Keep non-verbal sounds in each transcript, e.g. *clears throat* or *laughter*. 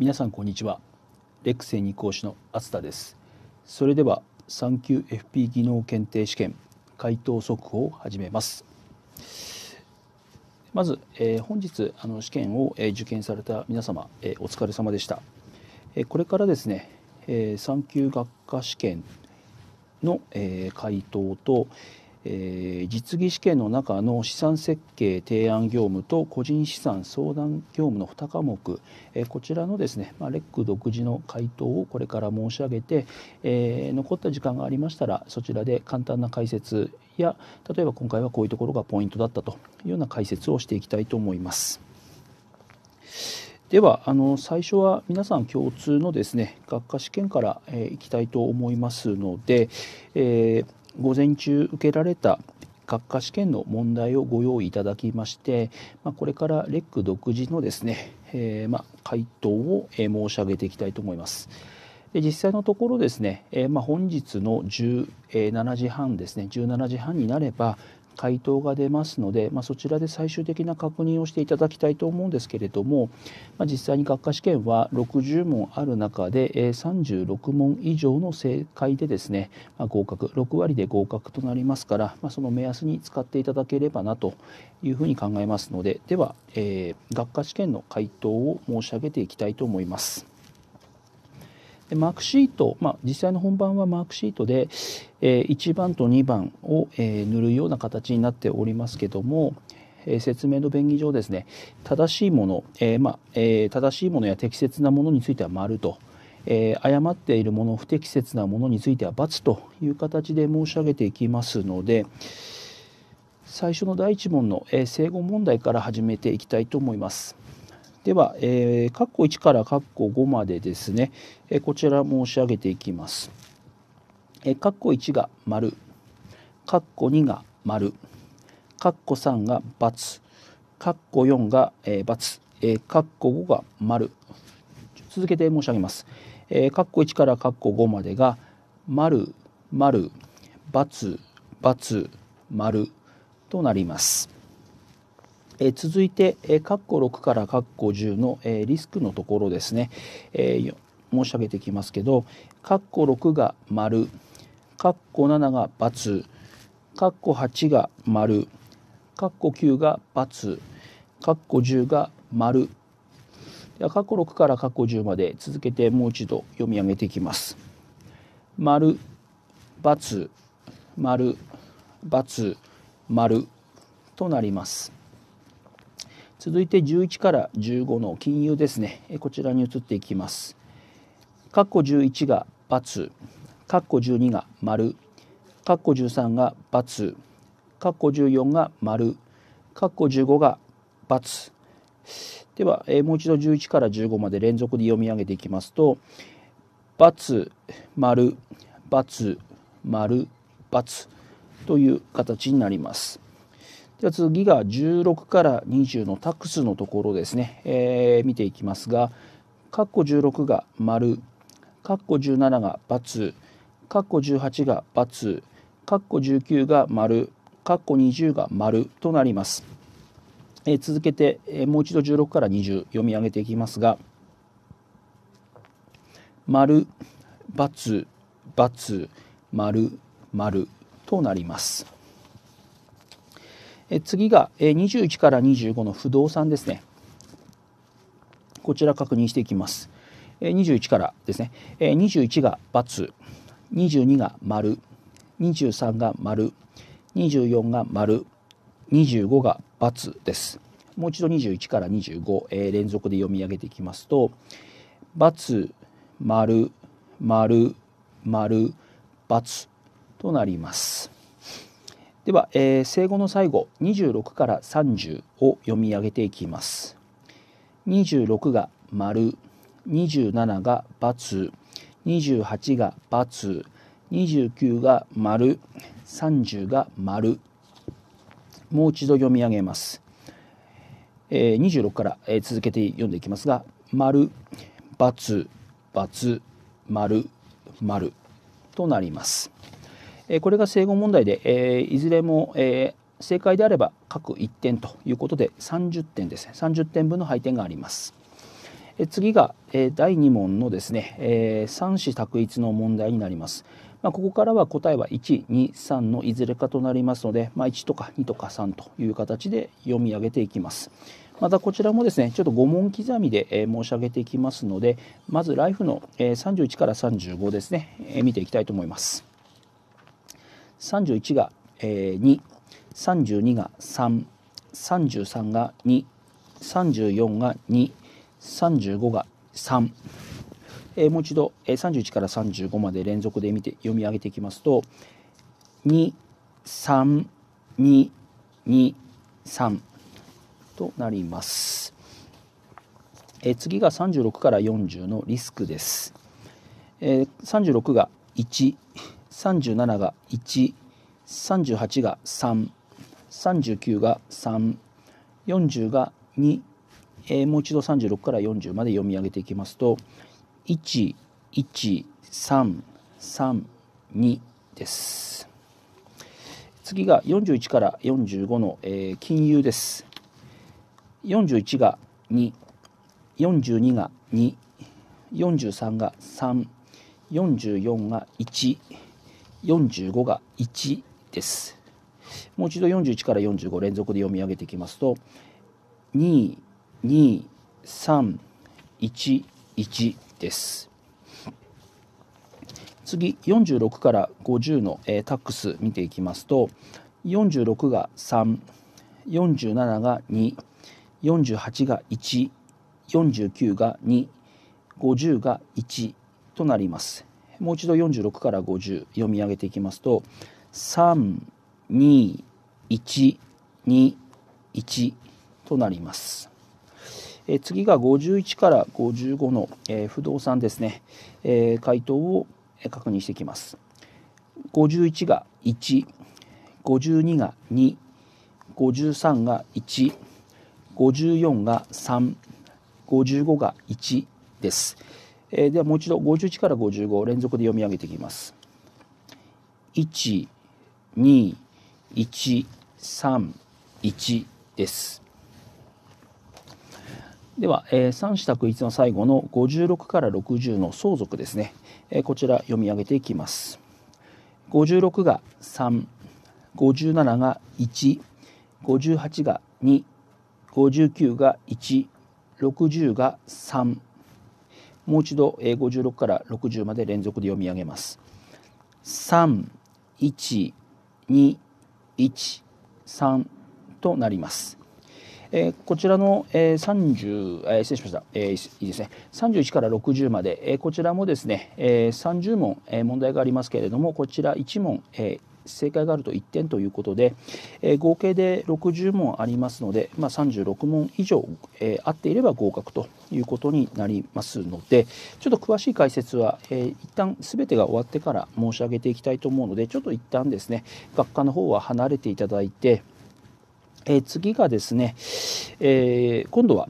皆さんこんにちは。レックス二講師の厚田です。それでは3級 FP 技能検定試験回答速報を始めます。まず、えー、本日あの試験を、えー、受験された皆様、えー、お疲れ様でした、えー、これからですね、えー、3級学科試験の、えー、回答と、えー、実技試験の中の資産設計提案業務と個人資産相談業務の2科目、えー、こちらのですね、まあ、レック独自の回答をこれから申し上げて、えー、残った時間がありましたらそちらで簡単な解説や例えば今回はこういうところがポイントだったというような解説をしていきたいと思います。ではあの最初は皆さん共通のですね学科試験から、えー、いきたいと思いますので、えー午前中受けられた学科試験の問題をご用意いただきまして、まあ、これからレック独自のですね、えー、まあ、回答を申し上げていきたいと思います。で実際のところですね、えー、まあ、本日の17時半ですね17時半になれば回答が出ますので、まあ、そちらで最終的な確認をしていただきたいと思うんですけれども、まあ、実際に学科試験は60問ある中で36問以上の正解でですね、まあ、合格6割で合格となりますから、まあ、その目安に使っていただければなというふうに考えますのででは、えー、学科試験の回答を申し上げていきたいと思います。でマークシート、まあ、実際の本番はマークシートで、えー、1番と2番を、えー、塗るような形になっておりますけども、えー、説明の便宜上ですね正しいもの、えまあえ、正しいものや適切なものについては丸と、え、誤っているもの不適切なものについては×という形で申し上げていきますので最初の第1問の、えー、正誤問題から始めていきたいと思います。では、えー、括弧1から括弧5までですね、えー、こちら申し上げていきます。えー、括弧1が丸、括弧2が丸、括弧3が×、括弧4が、えー、×、えー、括弧5が丸。続けて申し上げます。えー、括弧1から括弧5までが丸、丸、×、×、丸となります。え続いて、えー、括弧6から括弧10の、えー、リスクのところですね、えー、申し上げていきますけど括弧6が丸括弧7が×括弧8が丸括弧9が×括弧10が丸では括弧6から括弧10まで続けてもう一度読み上げていきます。丸×丸×丸となります。続いて11から15の金融ですね。こちらに移っていきます。括弧11が×括弧12が丸括弧13が×括弧14が丸括弧15が×では、えもう一度11から15まで連続で読み上げていきますと×丸×丸×という形になります。では次が16から20のタックスのところですね、えー、見ていきますが、括弧16が丸、括弧17が×、括弧18が×、括弧19が丸、括弧20が丸となります。えー、続けて、えー、もう一度16から20読み上げていきますが、丸、×、×、丸、丸となります。え次が21から25の不動産ですね。こちら確認していきます。21からですね。21が×、22が丸、23が丸、24が丸、25が×です。もう一度21から25、えー、連続で読み上げていきますと、×、丸、丸、丸、×となります。では、えー、生後の最後26から30を読み上げていきます。26が丸、27が×、28が×、29が丸、30が丸。もう一度読み上げます。えー、26から、えー、続けて読んでいきますが、丸、×、×、丸、丸となります。これが正誤問題で、えいずれも、え正解であれば各1点ということで30点ですね30点分の配点があります。え次が、え第2問のですね、え三子択一の問題になります。まあ、ここからは答えは1、2、3のいずれかとなりますので、まあ、1とか2とか3という形で読み上げていきます。またこちらもですね、ちょっと5問刻みで、え申し上げていきますので、まずライフの、え31から35ですね、え見ていきたいと思います。31が、え2、32が3、33が2、34が2、35が3、えー、もう一度、えー、31から35まで連続で見て読み上げていきますと23223となります、えー、次が36から40のリスクです、えー、36が37が138が339が340が2、えー、もう一度36から40まで読み上げていきますと11332です。次が41から45の、えー、金融です。41が242が243が344が1 45が1ですもう一度41から45連続で読み上げていきますと2231です。次46から50の、えー、タックス見ていきますと46が347が248が149が250が1となりますもう一度46から50読み上げていきますと32121となりますえ次が51から55の、え不動産ですね、え回答を確認していきます。51が1、52が2、53が1、54が3、55が1です。えー、ではもう一度51から55連続で読み上げていきます。1、2、1、3、1です。では、えー、三子択一の最後の56から60の相続ですね、えー、こちら読み上げていきます56が357が158が259が160が3もう一度、えー、56から60まで連続で読み上げます。3121 3となります。えー、こちらの、えー、30、えー、失礼しました、えー、いいですね、31から60まで、えー、こちらもですね、えー、30問、えー、問題がありますけれども、こちら1問、えー、正解があると1点ということで、えー、合計で60問ありますので、まあ、36問以上、えー、合っていれば合格ということになりますのでちょっと詳しい解説は、えー、一旦全てが終わってから申し上げていきたいと思うのでちょっと一旦ですね学科の方は離れていただいてえ、次がですね、え、今度は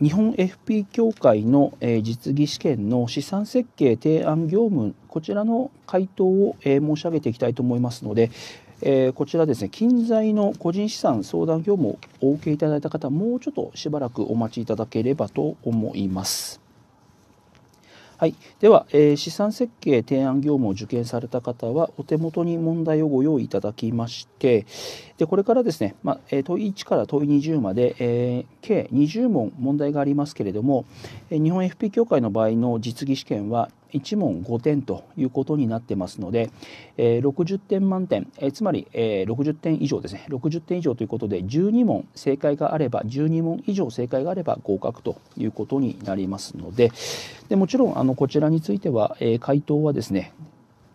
日本 FP 協会の、え、実技試験の資産設計提案業務こちらの回答を、え、申し上げていきたいと思いますので、え、こちらですね近在の個人資産相談業務をお受けいただいた方もうちょっとしばらくお待ちいただければと思います。はい、では、えー、資産設計提案業務を受験された方はお手元に問題をご用意いただきましてでこれからですね、まあ、問い1から問い20まで、えー、計20問問題がありますけれども日本 FP 協会の場合の実技試験は1問5点ということになってますので、えー、60点満点、えー、つまり、えー、60点以上ですね。60点以上ということで12問正解があれば12問以上正解があれば合格ということになりますのででもちろんあのこちらについては、えー、回答はですね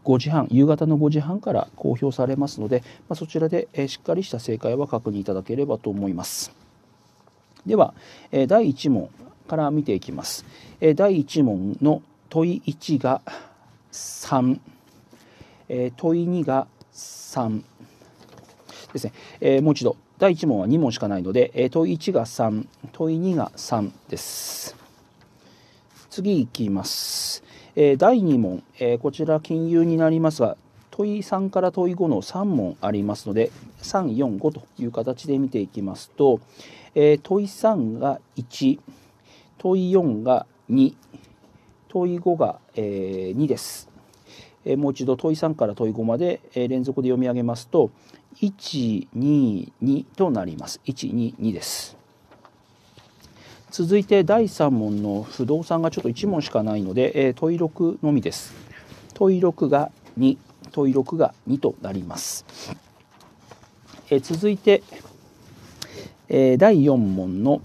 5時半夕方の5時半から公表されますので、まあ、そちらで、えー、しっかりした正解は確認いただければと思います。では、えー、第1問から見ていきます、えー、第1問の問い1が3、えー、問い2が3ですね、えー、もう一度。第1問は2問しかないので、えー、問い1が3問い2が3です。次いきます、え、第2問、え、こちら金融になりますが問い3から問い5の3問ありますので345という形で見ていきますと、えー、問い3が1問い4が2問い5が、えー、2です、えー、もう一度問い3から問い5まで、えー、連続で読み上げますと122となります。122です。続いて第3問の不動産がちょっと1問しかないので、えー、問い6のみです。問い6が2問い6が2となります、えー、続いて、えー、第4問の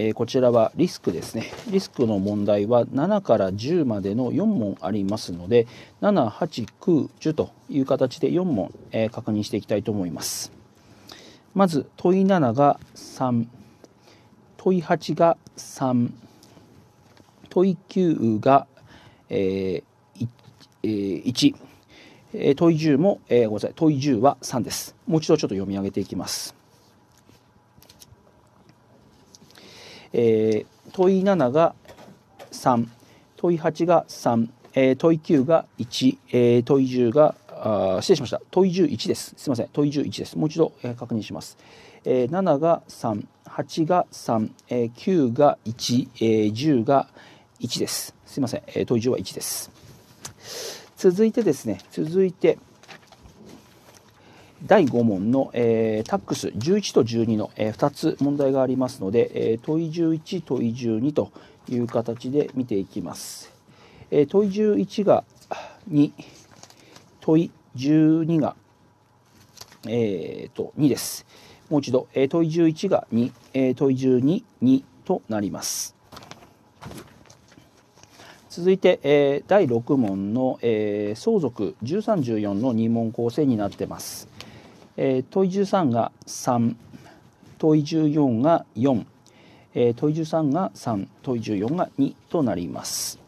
えー、こちらはリスクですね。リスクの問題は7から10までの4問ありますので78910という形で4問、えー、確認していきたいと思います。まず問い7が3問い8が3問い9が、えーえー、1問い10も、えー、ごめんなさい問い10は3です。もう一度ちょっと読み上げていきます。えー、問い7が3問い8が3、えー、問い9が1、えー、問い10があ失礼しました。問い11です。すいません。問い11です。もう一度、えー、確認します、えー、7が38が3、えー、9が1、えー、10が1です。すいません、えー、問い10は1です。続いてですね。続いて第5問の、えー、タックス11と12の、えー、2つ問題がありますので、えー、問い11問い12という形で見ていきます、えー、問い11が2問い12が、えーと、2です。もう一度、えー、問い11が2、えー、問い12 2となります。続いて、えー、第6問の、えー、相続1314の2問構成になってます。えー、問い13が3問い14が4、えー、問い13が3問い14が2となります。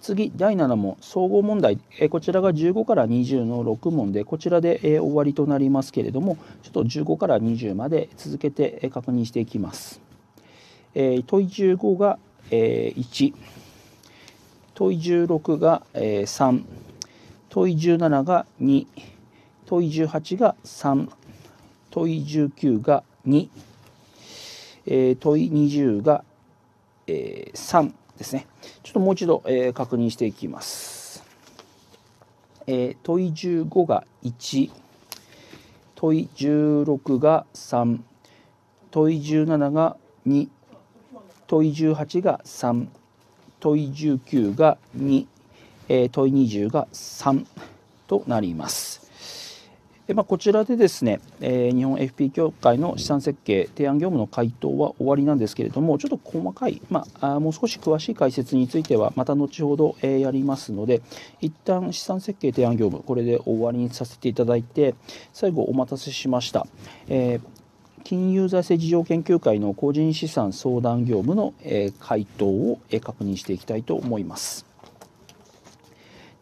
次第7問総合問題、えー、こちらが15から20の6問でこちらで、えー、終わりとなりますけれどもちょっと15から20まで続けて、えー、確認していきます、えー、問い15が、えー、1問い16が、えー、3問い17が2問い18が3問い19が2、えー、問い20が、えー、3ですね。ちょっともう一度、えー、確認していきます、えー、問い15が1問い16が3問い17が2問い18が3問い19が2、えー、問い20が3となります。まあ、こちらでですね、えー、日本 FP 協会の資産設計提案業務の回答は終わりなんですけれどもちょっと細かい、まあ、もう少し詳しい解説についてはまた後ほど、えー、やりますので一旦資産設計提案業務これで終わりにさせていただいて最後お待たせしました、えー金融財政事情研究会の個人資産相談業務の、え回答を、え確認していきたいと思います。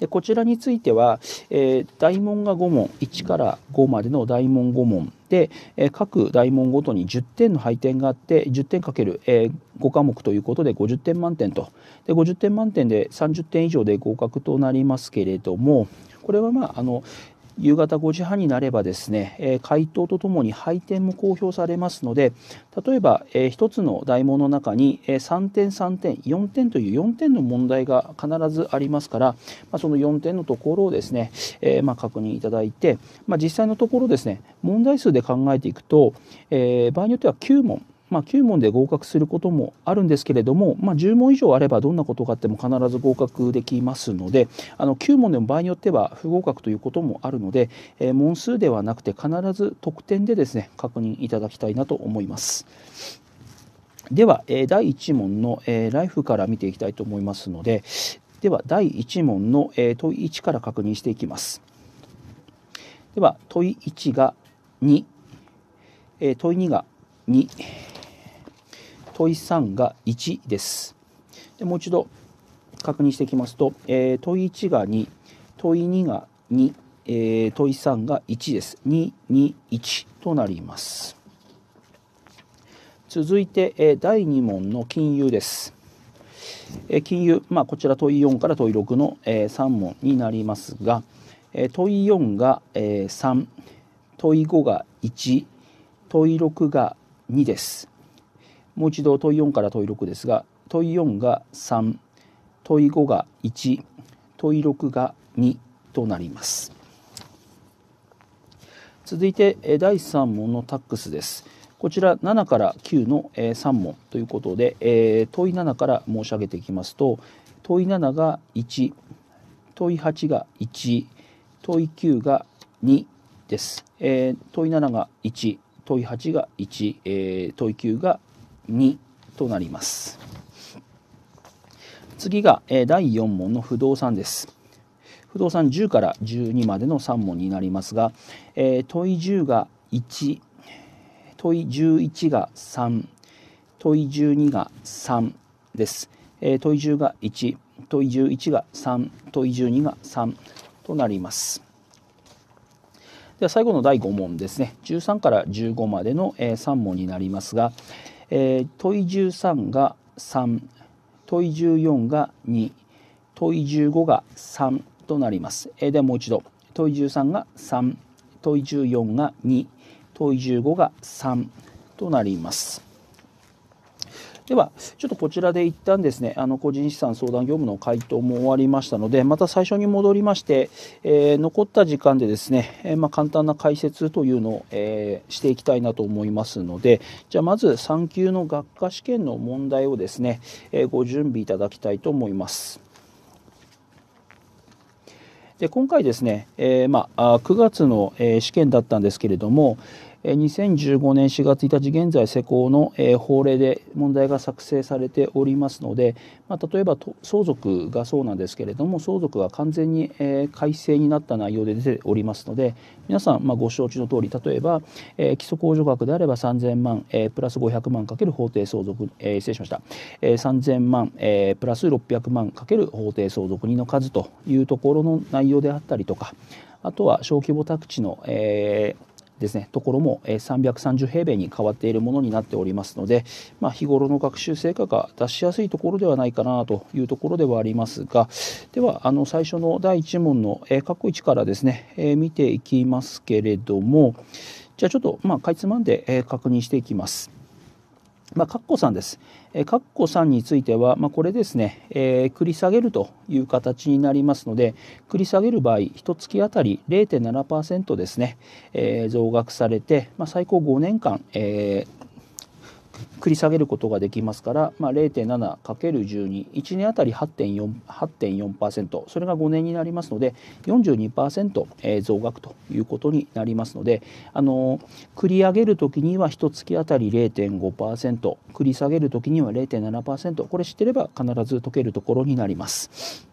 でこちらについては、えー、大問が5問1から5までの大問5問で、え、各大問ごとに10点の配点があって10点かける、えー、5科目ということで50点満点と。で50点満点で30点以上で合格となりますけれどもこれはまああの夕方5時半になればですね、え回答とともに配点も公表されますので例えば、え1つの題目の中に、え3点3点4点という4点の問題が必ずありますから、まあ、その4点のところをですね、えまあ、確認いただいて、まあ、実際のところですね問題数で考えていくと、え場合によっては9問まあ、9問で合格することもあるんですけれども、まあ、10問以上あればどんなことがあっても必ず合格できますのであの9問でも場合によっては不合格ということもあるので、えー、問数ではなくて必ず得点でですね確認いただきたいなと思います。では、えー、第1問の、えー、ライフから見ていきたいと思いますのででは第1問の、えー、問1から確認していきます。では問1が2、えー、問2が2問い3が1です。でもう一度確認していきますと、えー、問い1が2、問い2が2、えー、問い3が1です。2、2、1となります。続いて、えー、第2問の金融です。えー、金融、まあ、こちら問い4から問い6の、えー、3問になりますが、えー、問い4が、えー、3、問い5が1、問い6が2です。もう一度問い4から問い6ですが問い4が3問い5が1問い6が2となります。続いて第3問のタックスです。こちら7から9の3問ということで問い7から申し上げていきますと問い7が1問い8が1問い9が2です、問い7が1問い8が1、問い9が2となります。次が、第4問の不動産です。不動産10から12までの3問になりますが、えー、問い10が1問い11が3問い12が3です、えー、問い10が1問い11が3問い12が3となります。では最後の第5問ですね。13から15までの3問になりますが、えー、問い13が3問い14が2問い15が3となります、えー、ではもう一度。問い13が3問い14が2問い15が3となります。では、ちょっとこちらで一旦ですね、あの個人資産相談業務の回答も終わりましたので、また最初に戻りまして、えー、残った時間でですね、えー、まあ、簡単な解説というのを、えー、していきたいなと思いますので、じゃあまず3級の学科試験の問題をですね、えご準備いただきたいと思います。で今回ですね、え、まあ、9月の、え試験だったんですけれども、2015年4月1日現在施行の法令で問題が作成されておりますので、まあ、例えば相続がそうなんですけれども相続が完全に改正になった内容で出ておりますので皆さんまご承知の通り例えば基礎控除額であれば3000万プラス500万かける法定相続失礼しました。3000万プラス600万かける法定相続人の数というところの内容であったりとかあとは小規模宅地の、えー、ですねところも330平米に変わっているものになっておりますので、まあ、日頃の学習成果が出しやすいところではないかなというところではありますがではあの最初の第1問の過去1からですね見ていきますけれどもじゃあちょっとまあかいつまんで確認していきます。まあ、カッコ3です。えー、カッコ3については、まあ、これですね、えー、繰り下げるという形になりますので、繰り下げる場合、1月あたり0.7%ですね、えー、増額されて、まあ、最高5年間、えー、繰り下げることができますから、まあ、0.7×12、1年あたり8.4%、それが5年になりますので、42%、増額ということになりますので、あの繰り上げるときには1月あたり0.5%、繰り下げるときには0.7%、これ知ってれば必ず解けるところになります。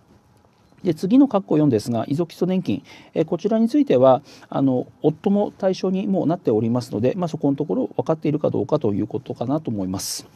で次の括弧4ですが、遺族基礎年金、えこちらについてはあの夫も対象にもうなっておりますので、まあ、そこのところ分かっているかどうかということかなと思います。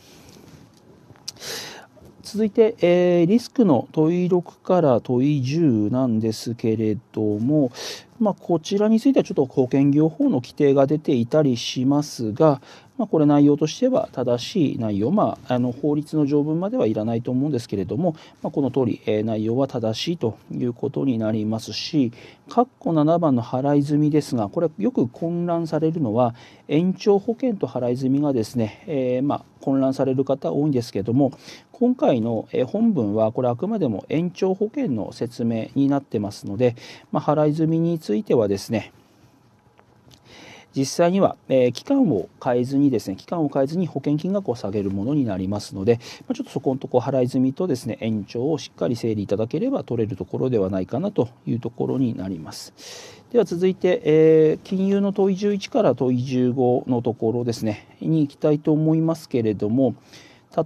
続いて、えー、リスクの問い6から問い10なんですけれども、まあ、こちらについてはちょっと保険業法の規定が出ていたりしますが、まあ、これ内容としては正しい内容、まあ、あの法律の条文まではいらないと思うんですけれども、まあ、この通り、えー、内容は正しいということになりますし、括弧7番の払い済みですが、これよく混乱されるのは、延長保険と払い済みがですね、えー、まあ、混乱される方多いんですけれども、今回の本文はこれあくまでも延長保険の説明になってますので、まあ、払い済みについてはですね、実際には、えー、期間を変えずにですね期間を変えずに保険金額を下げるものになりますので、まあ、ちょっとそこのとこ払い済みとですね延長をしっかり整理いただければ取れるところではないかなというところになります。では続いて、えー、金融の問い11から問い15のところですねに行きたいと思いますけれども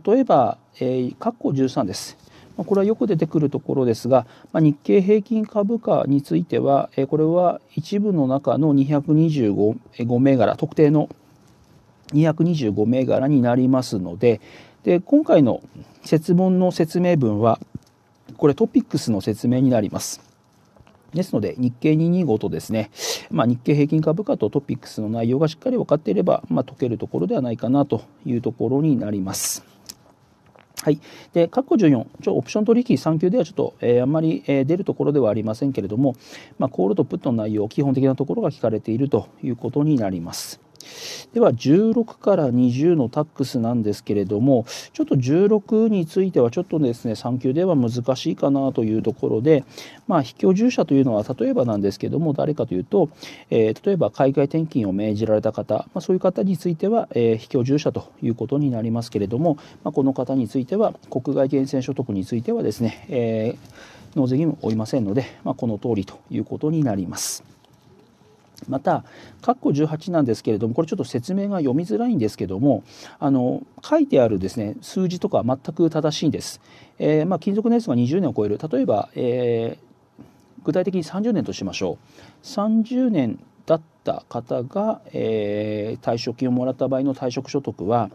例えば、えー、括弧13です。これはよく出てくるところですが、日経平均株価については、これは一部の中の225銘柄、特定の225銘柄になりますので、で今回の設問の説明文は、これトピックスの説明になります。ですので、日経225とですね、まあ、日経平均株価とトピックスの内容がしっかり分かっていれば、まあ、解けるところではないかなというところになります。はい。で、括弧14、ちょオプション取引3級ではちょっと、えー、あんまり、えー、出るところではありませんけれども、まあ、コールとプットの内容、基本的なところが聞かれているということになります。では16から20のタックスなんですけれどもちょっと16についてはちょっとですね3級では難しいかなというところでまあ非居住者というのは例えばなんですけども誰かというと、えー、例えば海外転勤を命じられた方、まあ、そういう方については、えー、非居住者ということになりますけれども、まあ、この方については国外源泉所得についてはですね、えー、納税義務を負いませんので、まあ、この通りということになります。また括弧18なんですけれどもこれちょっと説明が読みづらいんですけどもあの書いてあるですね数字とか全く正しいんです。えー、まあ、勤続年数が20年を超える例えば、えー、具体的に30年としましょう30年だった方が、えー、退職金をもらった場合の退職所得は、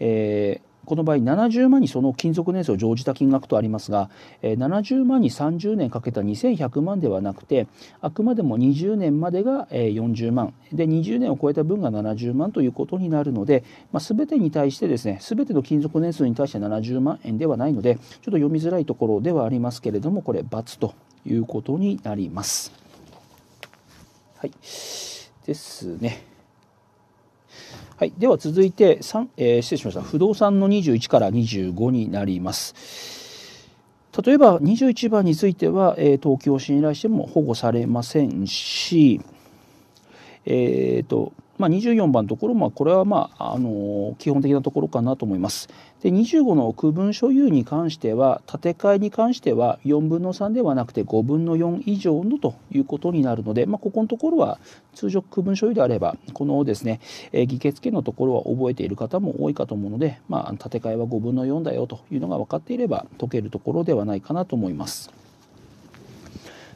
えーこの場合70万にその勤続年数を乗じた金額とありますが70万に30年かけた2100万ではなくてあくまでも20年までが40万で20年を超えた分が70万ということになるので、まあ、全てに対してですね全ての勤続年数に対して70万円ではないのでちょっと読みづらいところではありますけれどもこれ×ということになります。はいですね。はい、では続いて3、えー、失礼しました不動産の21から25になります。例えば21番については、えー、東京信頼しても保護されませんし、えーとまあ、24番のところ、まあ、これは、まあ、あの基本的なところかなと思います。で25の区分所有に関しては建て替えに関しては4分の3ではなくて5分の4以上のということになるので、まあ、ここのところは通常区分所有であればこのですね、え議決権のところは覚えている方も多いかと思うので、まあ、建て替えは5分の4だよというのが分かっていれば解けるところではないかなと思います。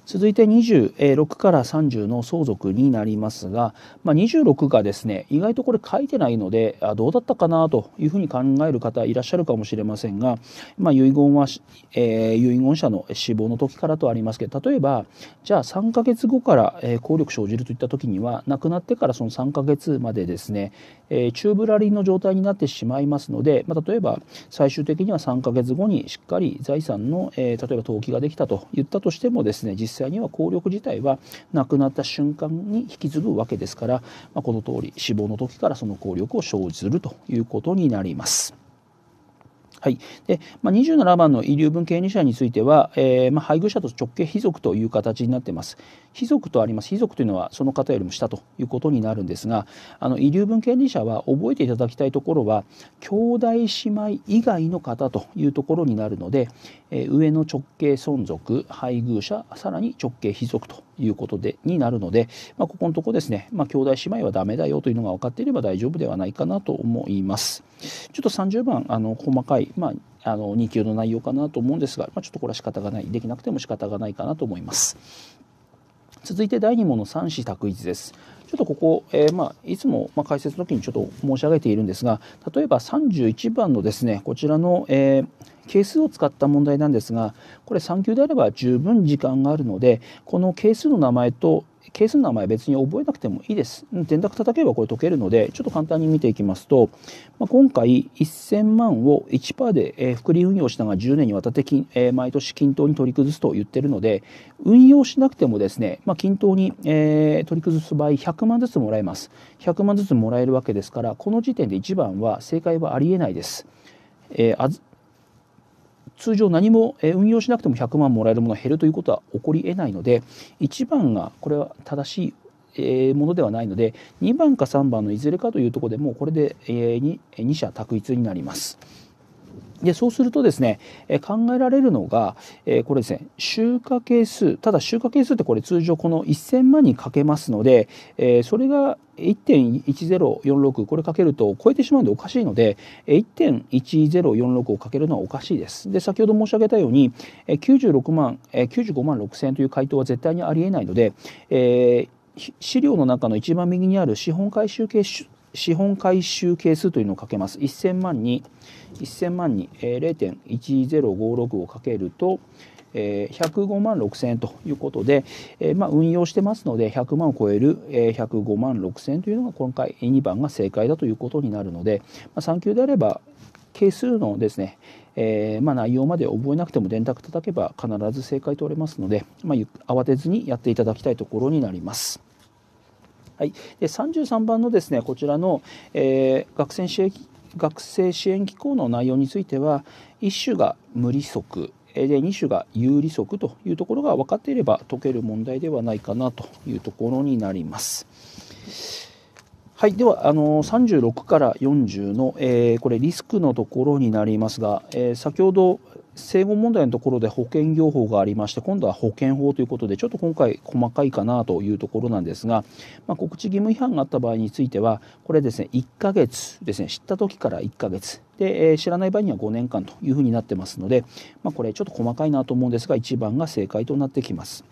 続いて26から30の相続になりますが、まあ、26がですね意外とこれ書いてないのでどうだったかなというふうに考える方いらっしゃるかもしれませんが、まあ、遺言は、えー、遺言者の死亡の時からとありますけど例えばじゃあ3ヶ月後から、効力生じるといった時には亡くなってからその3ヶ月までですね、えー、宙ぶらりんの状態になってしまいますので、まあ、例えば最終的には3ヶ月後にしっかり財産の、えー、例えば登記ができたと言ったとしてもですね実際には効力自体は亡くなった瞬間に引き継ぐわけですから、まあ、この通り死亡の時からその効力を生じるということになります。はいでまあ、27番の遺留分権利者については、えー、まあ、配偶者と直系貴族という形になっています。卑族とあります卑族というのはその方よりも下ということになるんですがあの遺留分権利者は覚えていただきたいところは兄弟姉妹以外の方というところになるので、えー、上の直系存続配偶者さらに直系卑族ということでになるので、まあ、ここのとこですね、まあ、兄弟姉妹はダメだよというのが分かっていれば大丈夫ではないかなと思います。ちょっと30番あの細かい、まあ、あの2級の内容かなと思うんですが、まあ、ちょっとこれは仕方がないできなくても仕方がないかなと思います。続いて第2問の三子択一です。ちょっとここ、えー、まあ、いつも、ま解説の時にちょっと申し上げているんですが例えば31番のですねこちらの、えー、係数を使った問題なんですがこれ3級であれば十分時間があるのでこの係数の名前と係数の名前別に覚えなくてもいいです。電卓叩けばこれ解けるので、ちょっと簡単に見ていきますと、まあ、今回1000万を1%で、え、複利運用しながら10年にわたって金、えー、毎年均等に取り崩すと言ってるので、運用しなくてもですね、まあ、均等に、えー、取り崩す場合100万ずつもらえます。100万ずつもらえるわけですから、この時点で1番は正解はありえないです。えー、通常何も運用しなくても100万もらえるものが減るということは起こりえないので1番がこれは正しいものではないので2番か3番のいずれかというとこでもうこれで2者択一になります。でそうするとですね、え考えられるのが、えこれですね集荷係数ただ集荷係数ってこれ通常この1000万にかけますので、えそれが1.1046これかけると超えてしまうんでおかしいので1.1046をかけるのはおかしいです。で先ほど申し上げたように96万95万6000という回答は絶対にありえないので、えー、資料の中の一番右にある資本回収係資本回収係数というのをかけます1000万に1000万に0.1056をかけると105万6000円ということで、まあ、運用してますので100万を超える105万6000円というのが今回2番が正解だということになるので、まあ、3級であれば係数のですね、えー、まあ、内容まで覚えなくても電卓叩けば必ず正解取れますので、まあ、慌てずにやっていただきたいところになります。はい、で33番のですねこちらの、えー、学生支援学生支援機構の内容については1種が無利息。で2種が有利息というところが分かっていれば解ける問題ではないかなというところになります。はい、ではあの36から40の、えー、これリスクのところになりますが、えー、先ほど生後問題のところで保険業法がありまして今度は保険法ということでちょっと今回細かいかなというところなんですが、まあ、告知義務違反があった場合についてはこれですね1ヶ月ですね知った時から1ヶ月で、え、知らない場合には5年間というふうになってますので、まあ、これちょっと細かいなと思うんですが1番が正解となってきます。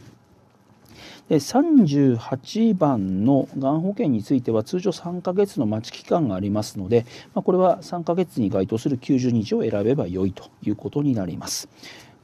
で38番のがん保険については通常3ヶ月の待ち期間がありますので、まあ、これは3ヶ月に該当する90日を選べば良いということになります。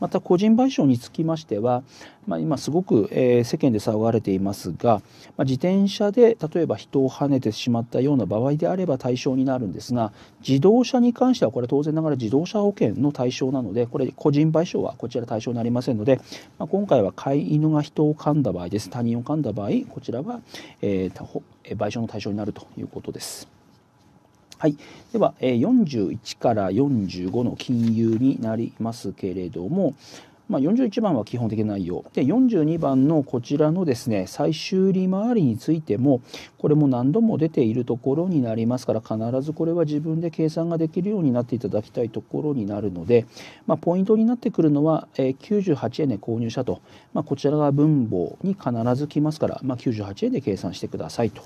また個人賠償につきましては、まあ、今すごく、え世間で騒がれていますが、ま、自転車で例えば人をはねてしまったような場合であれば対象になるんですが自動車に関してはこれ当然ながら自動車保険の対象なのでこれ個人賠償はこちら対象になりませんので、まあ、今回は飼い犬が人を噛んだ場合です他人を噛んだ場合こちらは、えー、賠償の対象になるということです。はい、ではえ41から45の金融になりますけれども、まあ、41番は基本的な内容で42番のこちらのですね最終利回りについてもこれも何度も出ているところになりますから必ずこれは自分で計算ができるようになっていただきたいところになるので、まあ、ポイントになってくるのはえ98円で購入したと、まあ、こちらが分母に必ず来ますから、ま、98円で計算してくださいと。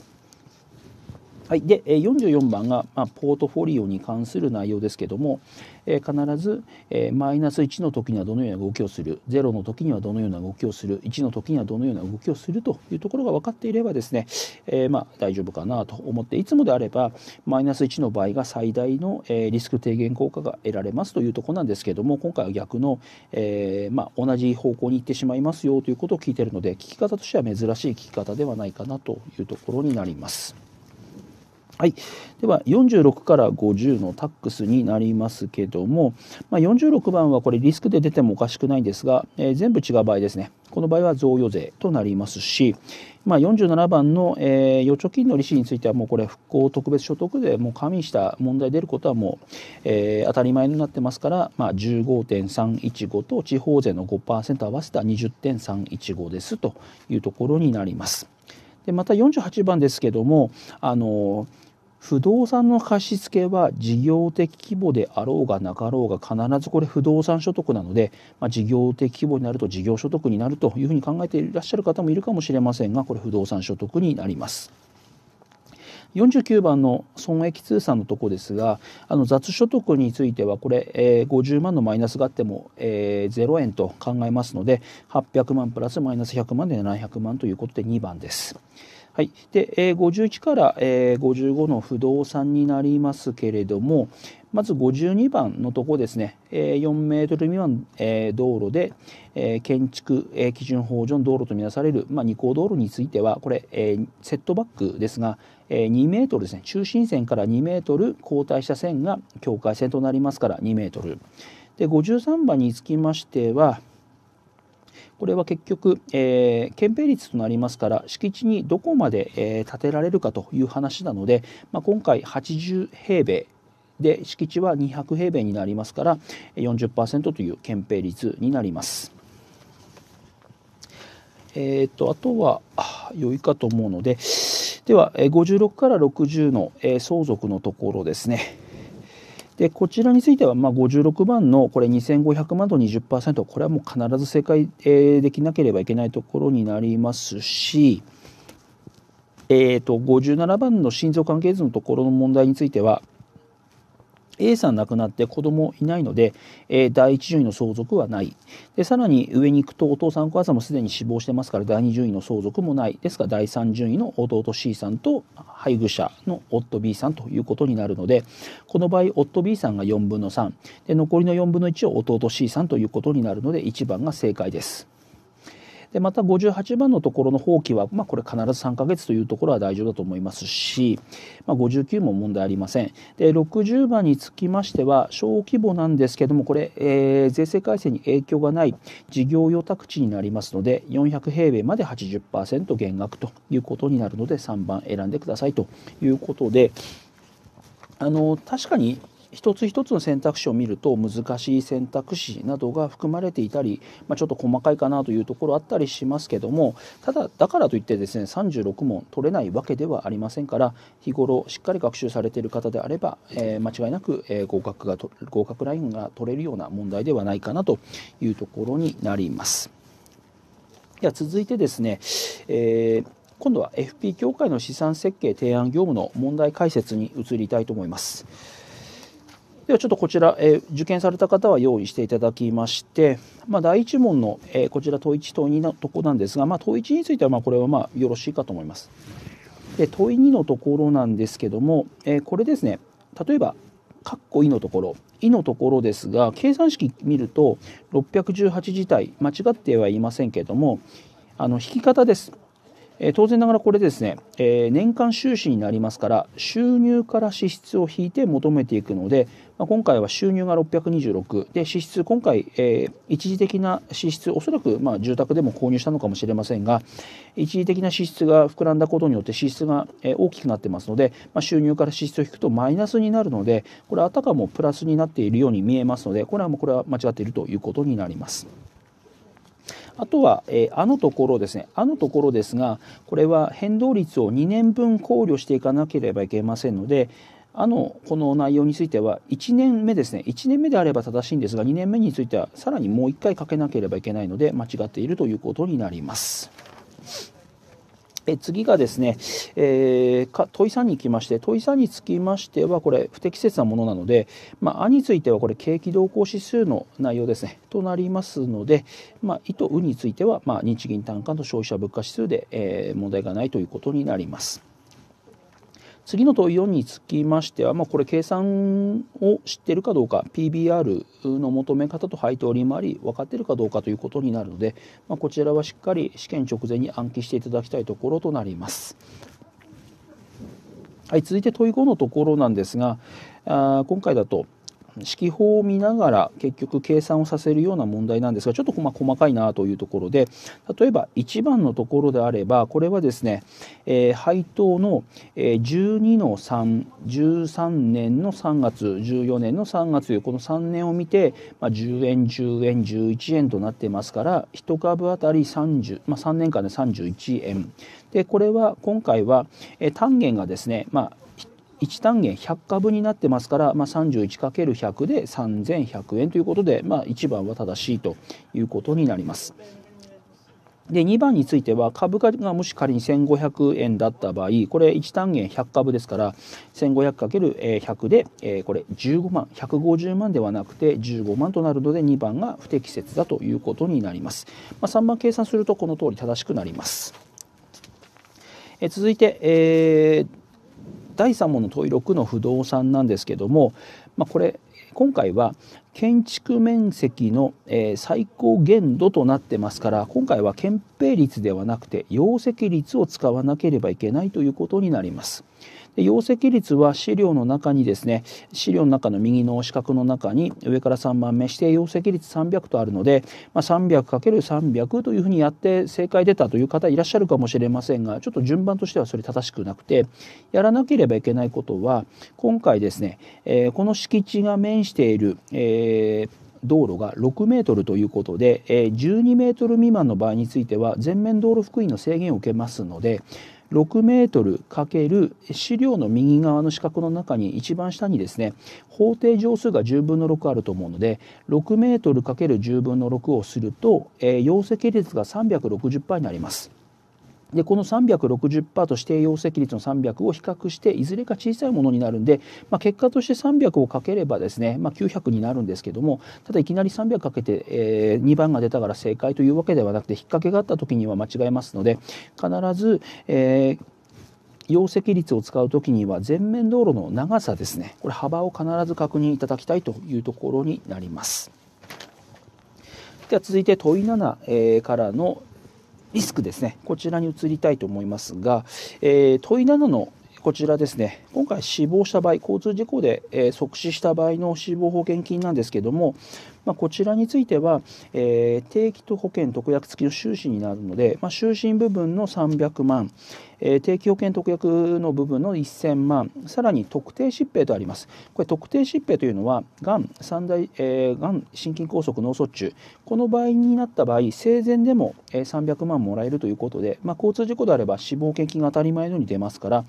はい、で44番が、まあ、ポートフォリオに関する内容ですけども、えー、必ず、えー、マイナス1の時にはどのような動きをする0の時にはどのような動きをする1の時にはどのような動きをするというところが分かっていればですね、えー、まあ、大丈夫かなと思っていつもであればマイナス1の場合が最大の、えリスク低減効果が得られますというところなんですけども今回は逆の、えまあ、同じ方向に行ってしまいますよということを聞いているので聞き方としては珍しい聞き方ではないかなというところになります。はい、では46から50のタックスになりますけども、まあ、46番はこれリスクで出てもおかしくないんですが、えー、全部違う場合ですねこの場合は贈与税となりますし、まあ、47番の、えー、預貯金の利子についてはもうこれ復興特別所得でも加味した問題出ることはもう、えー、当たり前になってますから、まあ、15.315と地方税の5%合わせた20.315ですというところになります。でまた48番ですけどもあの不動産の貸付は事業的規模であろうがなかろうが必ずこれ不動産所得なので、まあ、事業的規模になると事業所得になるというふうに考えていらっしゃる方もいるかもしれませんがこれ不動産所得になります。49番の損益通算のところですがあの雑所得についてはこれ、えー、50万のマイナスがあっても、えー、0円と考えますので800万プラスマイナス100万で700万ということで2番です。はい、で、えー、51から、えー、55の不動産になりますけれどもまず52番のところですね、えー、4メートル未満、えー、道路で、えー、建築、えー、基準法上の道路とみなされる、まあ、二項道路についてはこれ、えー、セットバックですが、えー、2メートルですね。中心線から2メートル交代した線が境界線となりますから2メートル。で53番につきましてはこれは結局、えー、憲兵率となりますから敷地にどこまで、えー、建てられるかという話なので、まあ、今回80平米で敷地は200平米になりますから40%という憲兵率になります。えーと、あとは良いかと思うのででは56から60の相続のところですね。でこちらについてはまあ56番のこれ2500万と20%これはもう必ず正解、えできなければいけないところになりますし、えー、と57番の心臓関係図のところの問題については A さん亡くなって子供いないので、えー、第一順位の相続はない。でさらに上に行くとお父さんお母さんもすでに死亡してますから第二順位の相続もない。ですから第三順位の弟 C さんと配偶者の夫 B さんということになるのでこの場合夫 B さんが4分の3で残りの4分の1を弟 C さんということになるので1番が正解です。でまた58番のところの放棄は、まあ、これ必ず3ヶ月というところは大丈夫だと思いますし、まあ、59も問題ありません。で60番につきましては小規模なんですけどもこれ、えー、税制改正に影響がない事業用宅地になりますので400平米まで80%減額ということになるので3番選んでくださいということであの確かに一つ一つの選択肢を見ると難しい選択肢などが含まれていたり、まあ、ちょっと細かいかなというところあったりしますけどもただだからといってですね36問取れないわけではありませんから日頃しっかり学習されている方であれば、えー、間違いなく、えー、合格が合格ラインが取れるような問題ではないかなというところになります。では続いてですね、えー今度は FP 協会の資産設計提案業務の問題解説に移りたいと思います。ではちょっとこちら、え、受験された方は用意していただきまして、まあ、第1問の、え、こちら問1問2のとこなんですが、まあ、問1についてはまこれはまよろしいかと思います。で問2のところなんですけども、え、これですね例えば括弧2のところ「い」のところですが計算式見ると618自体間違ってはいませんけどもあの引き方ですえ当然ながらこれですね、え年間収支になりますから収入から支出を引いて求めていくので、ま今回は収入が626で支出今回、え一時的な支出おそらくま住宅でも購入したのかもしれませんが一時的な支出が膨らんだことによって支出が大きくなってますので、ま収入から支出を引くとマイナスになるのでこれあたかもプラスになっているように見えますのでこれはもうこれは間違っているということになります。あとは、え、あのところですね、あのところですが、これは変動率を2年分考慮していかなければいけませんので、あのこの内容については1年目ですね1年目であれば正しいんですが2年目についてはさらにもう1回かけなければいけないので間違っているということになります。え次がですね、えー、問い3にきまして問い3につきましてはこれ不適切なものなので、まあ、についてはこれ景気動向指数の内容ですねとなりますので、まあ、いとうについては、まあ、日銀単価と消費者物価指数で、え、問題がないということになります。次の問い4につきましては、まあ、これ計算を知ってるかどうか PBR の求め方と配当利回り分かってるかどうかということになるので、まあ、こちらはしっかり試験直前に暗記していただきたいところとなります。はい、続いて問い5のところなんですがあ今回だと式法を見ながら結局計算をさせるような問題なんですがちょっとま細かいなというところで例えば1番のところであればこれはですね、えー、配当の12の313年の3月14年の3月この3年を見て、まあ、10円10円11円となってますから1株当たり30、まあ、3年間で31円。でこれは今回は単元がですね、まあ、1単元100株になってますから、まあ、31×100 で3100円ということで、まあ、1番は正しいということになります。で2番については株価がもし仮に1500円だった場合これ1単元100株ですから 1500×100 でこれ15万150万ではなくて15万となるので2番が不適切だということになります、まあ、3番計算するとこの通り正しくなりますえ続いて、えー第3問の問い6の不動産なんですけども、まあ、これ今回は建築面積の、え最高限度となってますから今回は憲兵率ではなくて容積率を使わなければいけないということになります。で容積率は資料の中にですね資料の中の右の四角の中に上から3番目指定容積率300とあるので、まあ、300×300 というふうにやって正解出たという方いらっしゃるかもしれませんがちょっと順番としてはそれ正しくなくてやらなければいけないことは今回ですね、えー、この敷地が面している、えー道路が6メートルということで12メートル未満の場合については全面道路福井の制限を受けますので6メートルかける資料の右側の四角の中に一番下にですね法定乗数が10分の6あると思うので6メートルかける10分の6をすると、えー、容積率が360%になります。でこの360%と指定容積率の300を比較していずれか小さいものになるんで、まあ、結果として300をかければですね、まあ、900になるんですけどもただいきなり300かけて、えー、2番が出たから正解というわけではなくて引っ掛けがあった時には間違えますので必ず、えー、容積率を使う時には全面道路の長さですねこれ幅を必ず確認いただきたいというところになります。では続いて問い7、からのリスクですね。こちらに移りたいと思いますが、えー、問い7のこちらですね、今回死亡した場合、交通事故で、えー、即死した場合の死亡保険金なんですけども、まあ、こちらについては、えー、定期と保険特約付きの収支になるので、まあ、就寝部分の300万、えー、定期保険特約の部分の1000万、さらに特定疾病とあります。これ特定疾病というのは、がん、三大、えー、がん、心筋梗塞、脳卒中、この場合になった場合、生前でも300万もらえるということで、まあ、交通事故であれば死亡保険金が当たり前のように出ますから、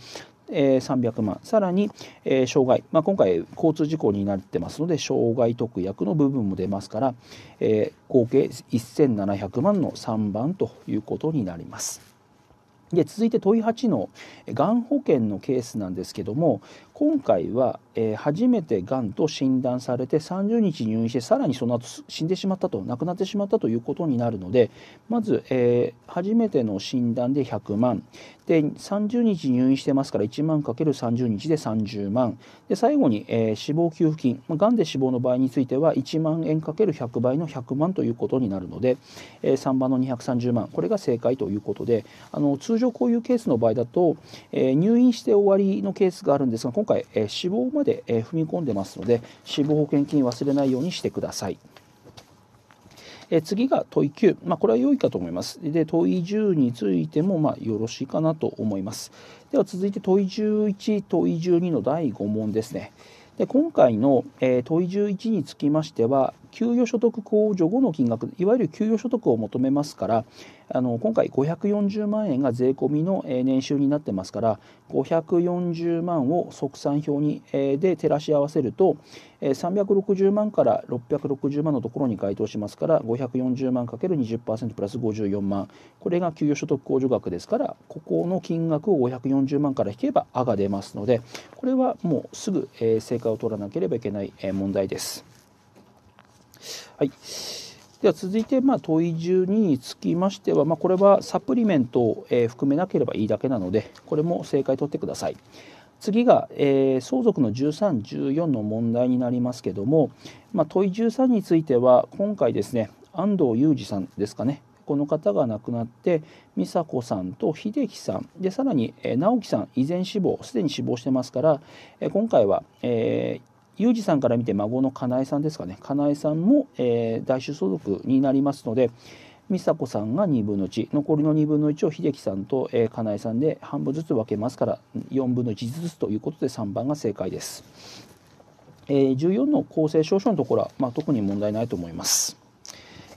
えー、300万さらに、えー、障害、まあ、今回交通事故になってますので障害特約の部分も出出ますから、えー、合計1700万の3番ということになります。で続いて問い8のがん保険のケースなんですけども今回は、えー、初めてがんと診断されて30日入院してさらにその後死んでしまったと亡くなってしまったということになるのでまず、えー、初めての診断で100万で30日入院してますから1万 ×30 日で30万で最後に、えー、死亡給付金。がんで死亡の場合については1万円 ×100 倍の100万ということになるので、えー、3番の230万これが正解ということであの通常こういうケースの場合だと、えー、入院して終わりのケースがあるんですが今回、えー、死亡まで、えー、踏み込んでますので死亡保険金忘れないようにしてください。え次が問い9、まあ、これは良いかと思います。で問い10についてもまあよろしいかなと思います。では続いて問い11、問い12の第5問ですね。で今回の、え問い11につきましては給与所得控除後の金額いわゆる給与所得を求めますからあの今回540万円が税込みの年収になってますから540万を即算表にで照らし合わせると360万から660万のところに該当しますから540万 ×20% プラス54万これが給与所得控除額ですからここの金額を540万から引けば「あ」が出ますのでこれはもうすぐ正解を取らなければいけない問題です。はいでは続いて、まあ、問い12につきましては、まあ、これはサプリメントを、え、含めなければいいだけなので、これも正解取ってください。次が、えー、相続の13、14の問題になりますけども、まあ、問い13については、今回ですね、安藤裕二さんですかね、この方が亡くなって美佐子さんと秀樹さんでさらに、えー、直樹さん以前死亡すでに死亡してますから、えー、今回は、えー、ユージさんから見て孫のかなえさんですかね。かなえさんも、えー、大種相続になりますので美佐子さんが2分の1残りの2分の1を秀樹さんと、えー、かなえさんで半分ずつ分けますから4分の1ずつということで3番が正解です、えー、14の公正証書のところは、まあ、特に問題ないと思います。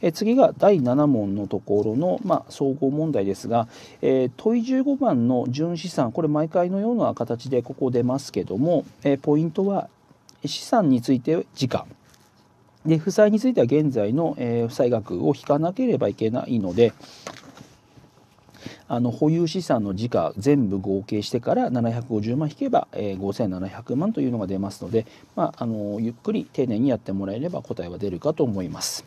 え次が第7問のところの、まあ、総合問題ですが、えー、問い15番の純資産これ毎回のような形でここ出ますけども、えー、ポイントは資産について時価で負債については現在の、え、負債額を引かなければいけないのであの保有資産の時価全部合計してから750万引けば、えー、5700万というのが出ますので、まあ、あのゆっくり丁寧にやってもらえれば答えは出るかと思います。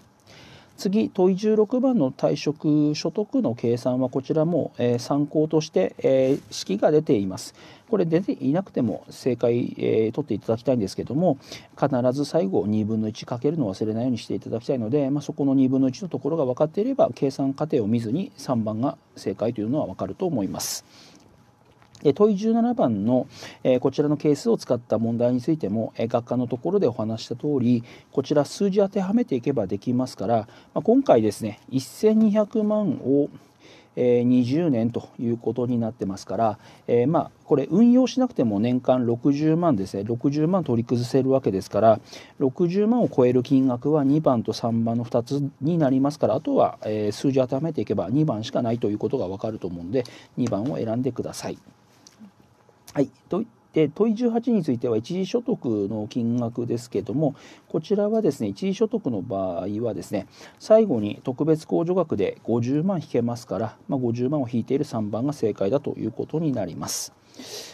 次問い16番の退職所得の計算はこちらも、え、参考として、え、式が出ていますこれ出ていなくても正解、えー、取っていただきたいんですけども必ず最後2分の1かけるのを忘れないようにしていただきたいので、まあ、そこの2分の1のところが分かっていれば計算過程を見ずに3番が正解というのは分かると思います。問い17番の、えこちらのケースを使った問題についても、え学科のところでお話した通りこちら数字当てはめていけばできますから、ま今回ですね1200万をえ20年ということになってますから、えまあこれ運用しなくても年間60万ですね60万取り崩せるわけですから60万を超える金額は2番と3番の2つになりますからあとは、え数字当てはめていけば2番しかないということが分かると思うんで2番を選んでください。はい、といって問い18については一時所得の金額ですけどもこちらはですね一時所得の場合はですね最後に特別控除額で50万引けますから、まあ、50万を引いている3番が正解だということになります。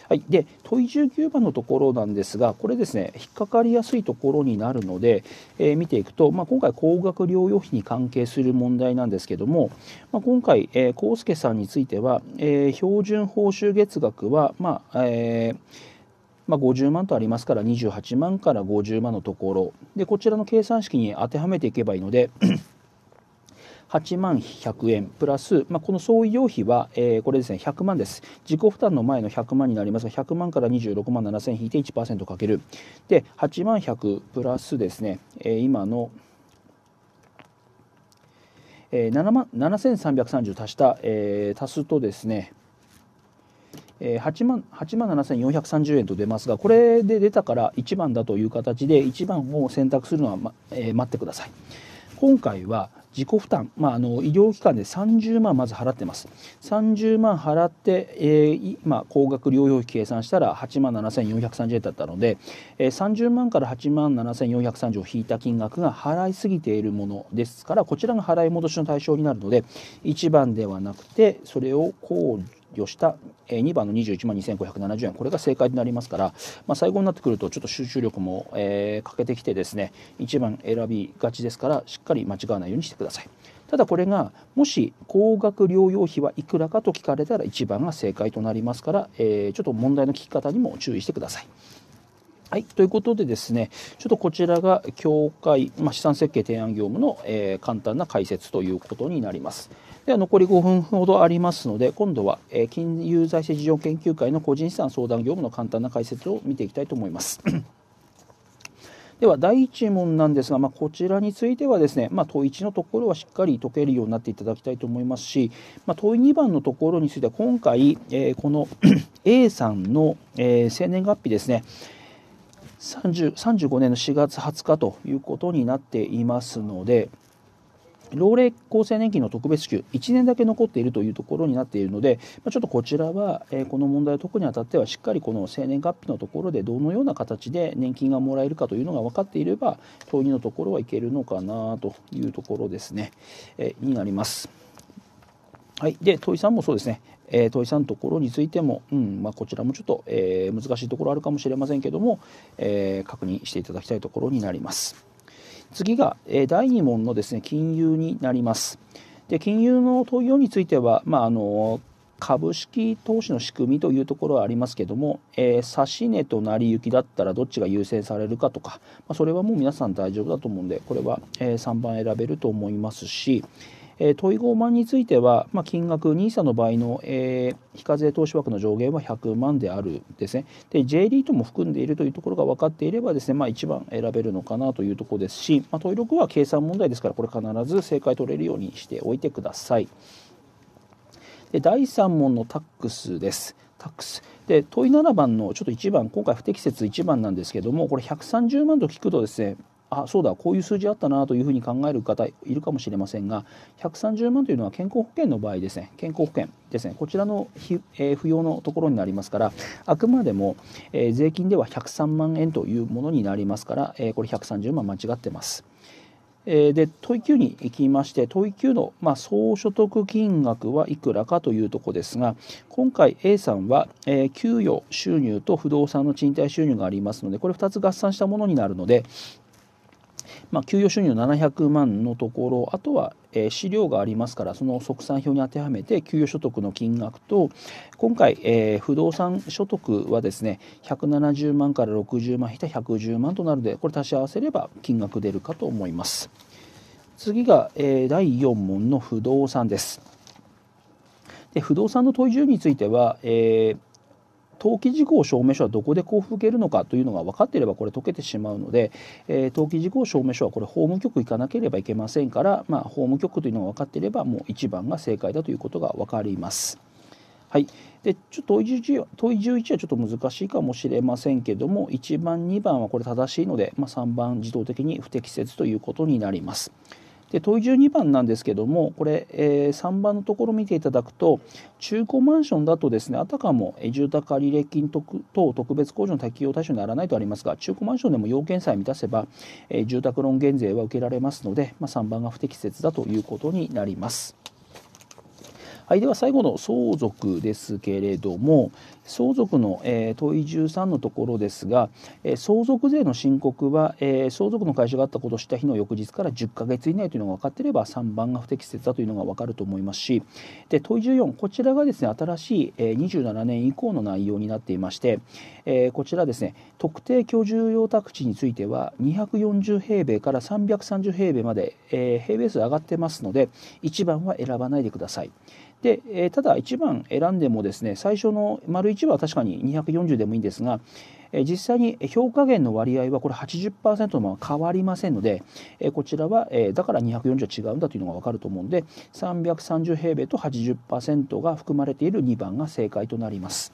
はい、で問い19番のところなんですがこれですね引っかかりやすいところになるので、えー、見ていくと、まあ、今回高額療養費に関係する問題なんですけども、まあ、今回、えー、康介さんについては、えー、標準報酬月額は、まあえーまあ、50万とありますから28万から50万のところ。でこちらの計算式に当てはめていけばいいので8万100円プラス、まあ、この総医療費は、えー、これですね100万です。自己負担の前の100万になりますが100万から26万7000引いて1%かける。で8万100プラスですね、えー、今のえー、7万7330足した、えー、足すとですね8万 ,8 万7430円と出ますがこれで出たから1番だという形で1番を選択するのは、まえー、待ってください。今回は自己負担、まあ、あの医療機関で30万まず払ってます。30万払って、えー、今高額療養費計算したら8万7430円だったので、えー、30万から8万7430を引いた金額が払いすぎているものですからこちらが払い戻しの対象になるので1番ではなくてそれを控慮した2番の21万2570円これが正解になりますから、まあ、最後になってくるとちょっと集中力も、えー、欠けてきてですね1番選びがちですからしっかり間違わないようにしてください。ただこれがもし高額療養費はいくらかと聞かれたら1番が正解となりますから、えー、ちょっと問題の聞き方にも注意してください。はい、ということでですね、ちょっとこちらが協会、まあ、資産設計提案業務の、えー、簡単な解説ということになります。では残り5分ほどありますので、今度は、え、金融財政事情研究会の個人資産相談業務の簡単な解説を見ていきたいと思います。*clears throat* では第1問なんですが、まあ、こちらについてはですね、まあ、問1のところはしっかり解けるようになっていただきたいと思いますし、まあ、問2番のところについては今回、えー、この *clears throat* A さんの、えー、生年月日ですね35年の4月20日ということになっていますので、老齢厚生年金の特別給1年だけ残っているというところになっているので、ちょっとこちらは、えこの問題を解くにあたってはしっかりこの生年月日のところでどのような形で年金がもらえるかというのが分かっていれば問い2のところはいけるのかなというところですね、えになります。はい、で問い3もそうですね、えー、問い3のところについても、うんまあ、こちらもちょっと、えー、難しいところあるかもしれませんけども、えー、確認していただきたいところになります。次が、え、第2問のですね金融になります。で金融の投与については、まあ、あの株式投資の仕組みというところはありますけども、えー、指値となり行きだったらどっちが優先されるかとか、まあ、それはもう皆さん大丈夫だと思うんでこれは、え、3番選べると思いますし、えー、問い5万については、まあ、金額 NISA の場合の、えー、非課税投資枠の上限は100万であるですね。で J リートも含んでいるというところが分かっていればですね、まあ、1番選べるのかなというところですし、まあ、問い6は計算問題ですからこれ必ず正解取れるようにしておいてください。で第3問のタックスです。タックス。で問い7番のちょっと1番今回不適切1番なんですけどもこれ130万と聞くとですねあそうだこういう数字あったなというふうに考える方いるかもしれませんが130万というのは健康保険の場合ですね健康保険ですねこちらの、えー、のところになりますからあくまでも、えー、税金では103万円というものになりますから、えー、これ130万間違ってます。で問い9に行きまして問い9の、まあ、総所得金額はいくらかというところですが今回 A さんは、えー、給与収入と不動産の賃貸収入がありますのでこれ2つ合算したものになるのでまあ、給与収入700万のところあとは、えー、資料がありますからその即算表に当てはめて給与所得の金額と今回、えー、不動産所得はですね170万から60万引いた110万となるのでこれ足し合わせれば金額出るかと思います。次が、えー、第4問の不動産です。で不動産の問い10については、えー、登記事項証明書はどこで交付受けるのかというのが分かっていればこれ解けてしまうので、えー、登記事項証明書はこれ法務局行かなければいけませんから、まあ、法務局というのが分かっていればもう1番が正解だということが分かります。はい、でちょっと問い11はちょっと難しいかもしれませんけども1番2番はこれ正しいので、まあ、3番自動的に不適切ということになります。で問い12番なんですけどもこれ、えー、3番のところ見ていただくと中古マンションだとですねあたかも住宅借入金等特別控除の適用対象にならないとありますが中古マンションでも要件さえ満たせば、えー、住宅ローン減税は受けられますので、まあ、3番が不適切だということになります。はい、では最後の相続ですけれども相続の、えー、問い13のところですが、えー、相続税の申告は、えー、相続の開始があったことを知った日の翌日から10ヶ月以内というのが分かっていれば3番が不適切だというのが分かると思いますしで問い14こちらがですね新しい、えー、27年以降の内容になっていまして、えー、こちらですね特定居住用宅地については240平米から330平米まで、えー、平米数上がってますので1番は選ばないでください。で、え、ただ1番選んでもですね最初の丸1は確かに240でもいいんですが、え、実際に評価減の割合はこれ80%のまま変わりませんので、え、こちらは、え、だから240は違うんだというのが分かると思うんで330平米と80%が含まれている2番が正解となります。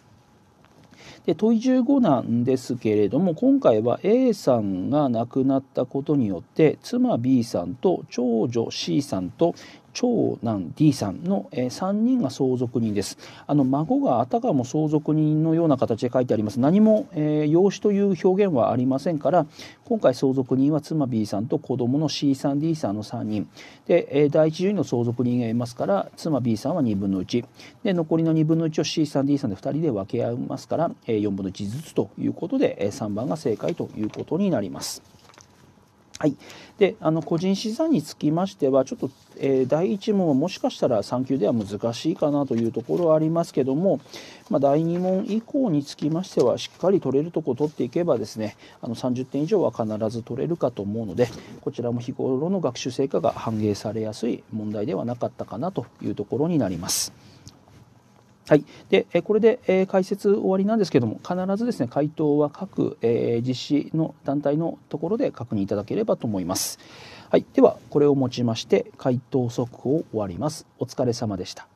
で問い15なんですけれども今回は A さんが亡くなったことによって妻 B さんと長女 C さんと長男 D さんの、えー、3人が相続人です。あの孫があたかも相続人のような形で書いてあります。何も、えー、養子という表現はありませんから今回相続人は妻 B さんと子供の C さん D さんの3人。で、えー、第一順位の相続人がいますから妻 B さんは2分の1で残りの2分の1を C さん D さんで2人で分け合いますから、えー、4分の1ずつということで、えー、3番が正解ということになります。はい、であの個人資産につきましてはちょっと、えー、第1問はもしかしたら3級では難しいかなというところはありますけども、まあ、第2問以降につきましてはしっかり取れるとこ取っていけばですねあの30点以上は必ず取れるかと思うのでこちらも日頃の学習成果が反映されやすい問題ではなかったかなというところになります。はい、でこれで、え解説終わりなんですけども必ずですね回答は各、え実施の団体のところで確認いただければと思います。はい、ではこれをもちまして回答速報を終わります。お疲れ様でした。